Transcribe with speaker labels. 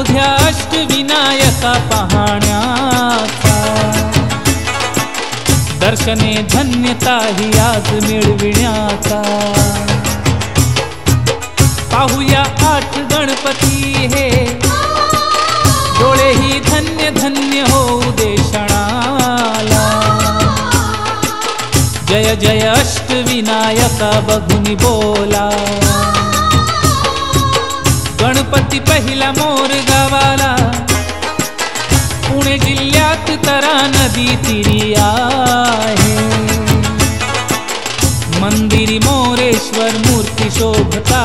Speaker 1: लाभ घ्या अष्टविनायका पाहण्याचा दर्शने धन्यता ही आज मिळविण्याचा पाहूया आठ गणपती हे। डोळेही धन्य धन्य हो दे क्षणाला। जय अष्ट अष्टविनायका बघुनी बोला। गणपती पहिला मोर गावाला पुणे जिल्ह्यात तरा नदी तिरी आहे। मंदिरी मोरेश्वर मूर्ती शोभता